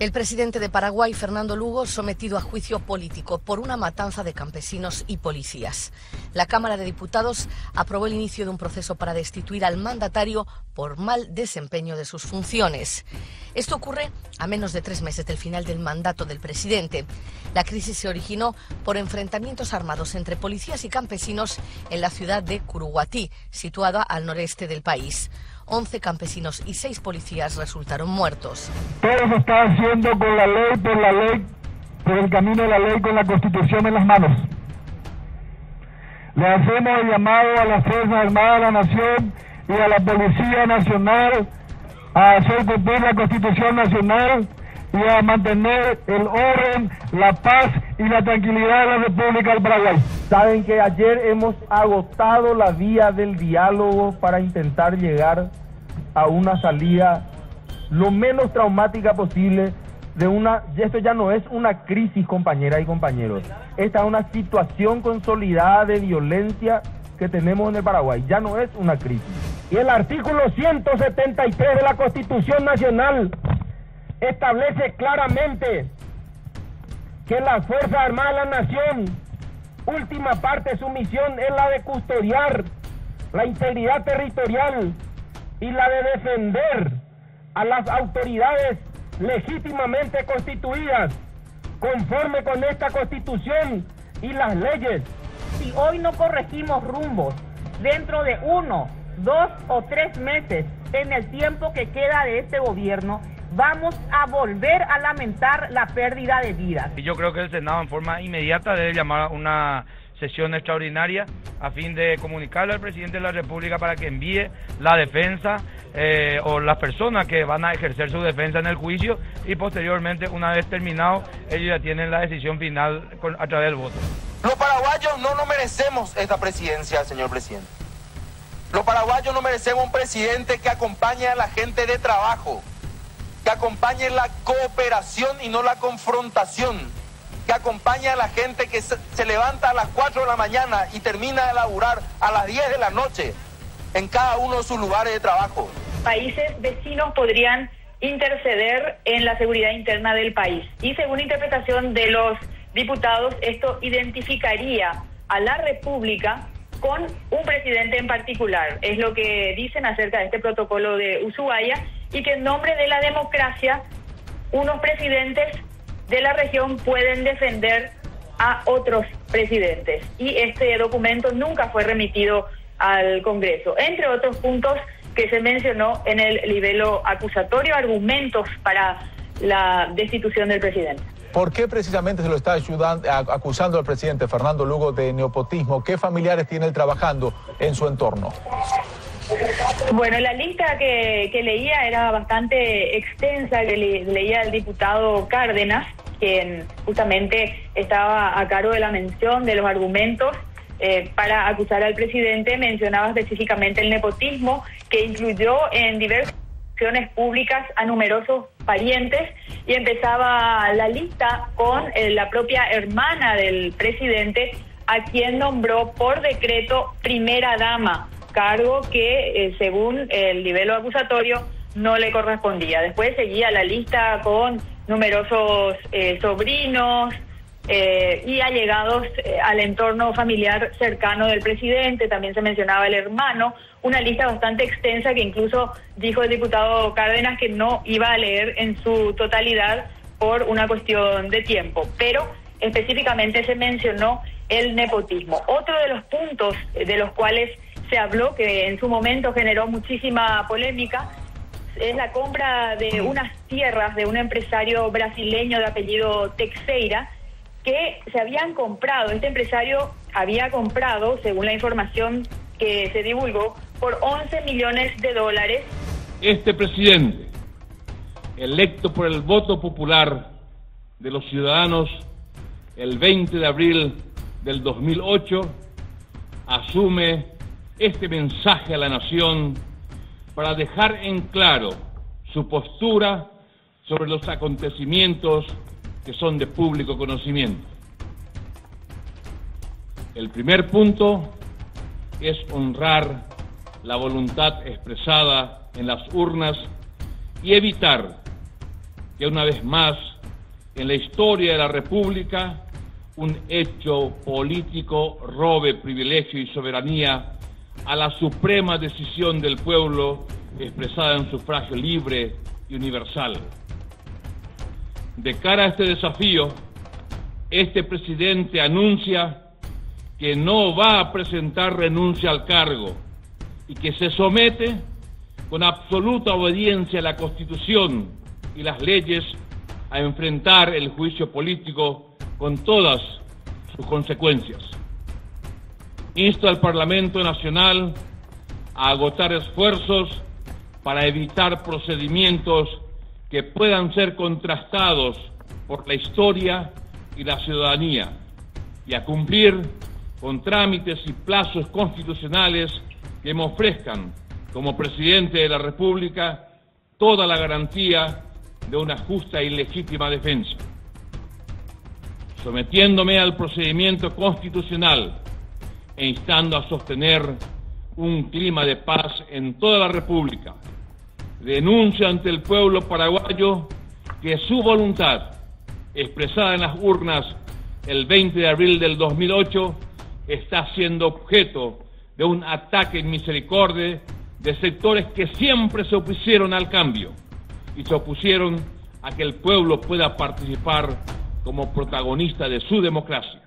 El presidente de Paraguay, Fernando Lugo, sometido a juicio político por una matanza de campesinos y policías. La Cámara de Diputados aprobó el inicio de un proceso para destituir al mandatario por mal desempeño de sus funciones. Esto ocurre a menos de tres meses del final del mandato del presidente. La crisis se originó por enfrentamientos armados entre policías y campesinos en la ciudad de Curuguatí, situada al noreste del país. 11 campesinos y 6 policías resultaron muertos. Todo se está haciendo con la ley, por la ley, por el camino de la ley, con la constitución en las manos. Le hacemos el llamado a las Fuerzas Armadas de la Nación y a la Policía Nacional a hacer cumplir la Constitución Nacional y a mantener el orden, la paz y la tranquilidad de la República del Paraguay. Saben que ayer hemos agotado la vía del diálogo para intentar llegar a una salida lo menos traumática posible de una, esto ya no es una crisis, compañeras y compañeros. Esta es una situación consolidada de violencia que tenemos en el Paraguay. Ya no es una crisis. Y el artículo 173 de la Constitución Nacional establece claramente que la Fuerza Armada de la Nación, última parte de su misión es la de custodiar la integridad territorial y la de defender a las autoridades legítimamente constituidas conforme con esta constitución y las leyes. Si hoy no corregimos rumbos dentro de uno, dos o tres meses en el tiempo que queda de este gobierno, vamos a volver a lamentar la pérdida de vidas. Y yo creo que el Senado en forma inmediata debe llamar una sesión extraordinaria a fin de comunicarle al presidente de la República para que envíe la defensa eh, o las personas que van a ejercer su defensa en el juicio y posteriormente, una vez terminado, ellos ya tienen la decisión final a través del voto. Los paraguayos no nos merecemos esta presidencia, señor presidente. Los paraguayos no merecemos un presidente que acompañe a la gente de trabajo, que acompañe la cooperación y no la confrontación, que acompañe a la gente que se, levanta a las 4 de la mañana y termina de laburar a las 10 de la noche en cada uno de sus lugares de trabajo. Países vecinos podrían interceder en la seguridad interna del país y según interpretación de los diputados esto identificaría a la República con un presidente en particular. Es lo que dicen acerca de este protocolo de Ushuaia y que en nombre de la democracia unos presidentes de la región pueden defender a otros presidentes. Y este documento nunca fue remitido al Congreso, entre otros puntos que se mencionó en el nivel acusatorio, argumentos para la destitución del presidente. ¿Por qué precisamente se lo está ayudando, acusando al presidente Fernando Lugo de neopotismo? ¿Qué familiares tiene él trabajando en su entorno? Bueno, la lista que, leía era bastante extensa, que leía el diputado Cárdenas, quien justamente estaba a cargo de la mención de los argumentos. Eh, para acusar al presidente, mencionaba específicamente el nepotismo, que incluyó en diversas acciones públicas a numerosos parientes y empezaba la lista con eh, la propia hermana del presidente, a quien nombró por decreto primera dama cargo que, eh, según el nivel acusatorio, no le correspondía. Después seguía la lista con numerosos eh, sobrinos eh, y allegados al entorno familiar cercano del presidente, también se mencionaba el hermano, una lista bastante extensa que incluso dijo el diputado Cárdenas que no iba a leer en su totalidad por una cuestión de tiempo, pero específicamente se mencionó el nepotismo. Otro de los puntos de los cuales se habló, que en su momento generó muchísima polémica, es la compra de unas tierras de un empresario brasileño de apellido Texeira, que se habían comprado, este empresario había comprado, según la información que se divulgó, por 11 millones de dólares. Este presidente, electo por el voto popular de los ciudadanos el 20 de abril del 2008, asume este mensaje a la nación para dejar en claro su postura sobre los acontecimientos que son de público conocimiento. El primer punto es honrar la voluntad expresada en las urnas y evitar que una vez más en la historia de la República un hecho político robe privilegio y soberanía a la suprema decisión del pueblo expresada en sufragio libre y universal. De cara a este desafío, este presidente anuncia que no va a presentar renuncia al cargo y que se somete con absoluta obediencia a la Constitución y las leyes a enfrentar el juicio político con todas sus consecuencias. Insto al Parlamento Nacional a agotar esfuerzos para evitar procedimientos que puedan ser contrastados por la historia y la ciudadanía y a cumplir con trámites y plazos constitucionales que me ofrezcan como presidente de la República toda la garantía de una justa y legítima defensa. Sometiéndome al procedimiento constitucional e instando a sostener un clima de paz en toda la República, denuncio ante el pueblo paraguayo que su voluntad, expresada en las urnas el 20 de abril del 2008, está siendo objeto de un ataque en misericordia de sectores que siempre se opusieron al cambio y se opusieron a que el pueblo pueda participar como protagonista de su democracia.